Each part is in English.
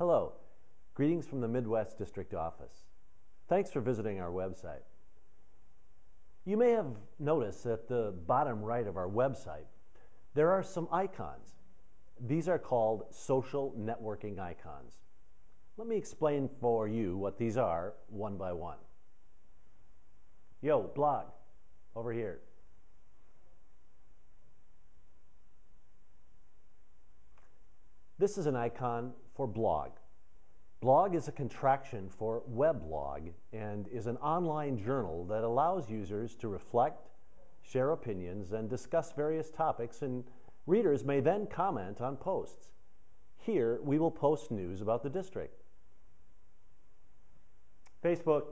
Hello, greetings from the Midwest District Office. Thanks for visiting our website. You may have noticed at the bottom right of our website, there are some icons. These are called social networking icons. Let me explain for you what these are one by one. Yo, blog, over here. This is an icon for blog. Blog is a contraction for weblog and is an online journal that allows users to reflect, share opinions, and discuss various topics, and readers may then comment on posts. Here, we will post news about the district. Facebook.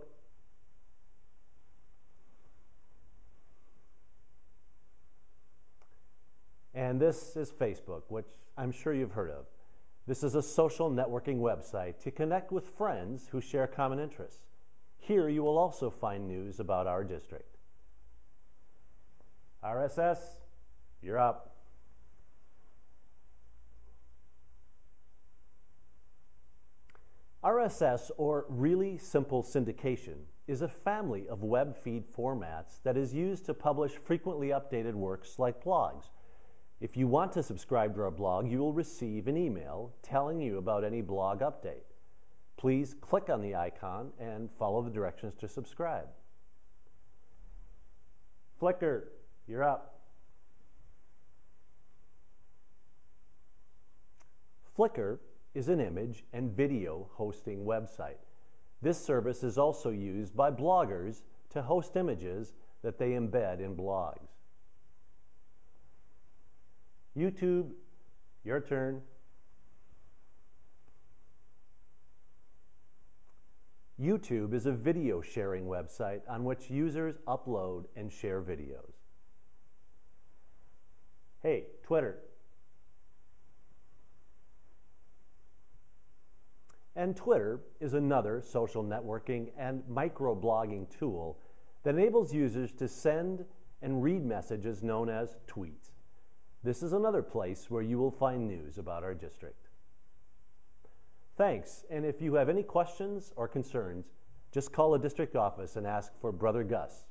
And this is Facebook, which I'm sure you've heard of. This is a social networking website to connect with friends who share common interests. Here you will also find news about our district. RSS, you're up. RSS, or Really Simple Syndication, is a family of web feed formats that is used to publish frequently updated works like blogs. If you want to subscribe to our blog, you will receive an email telling you about any blog update. Please click on the icon and follow the directions to subscribe. Flickr, you're up. Flickr is an image and video hosting website. This service is also used by bloggers to host images that they embed in blogs. YouTube, your turn. YouTube is a video sharing website on which users upload and share videos. Hey, Twitter. And Twitter is another social networking and microblogging tool that enables users to send and read messages known as tweets. This is another place where you will find news about our district. Thanks, and if you have any questions or concerns, just call the district office and ask for Brother Gus.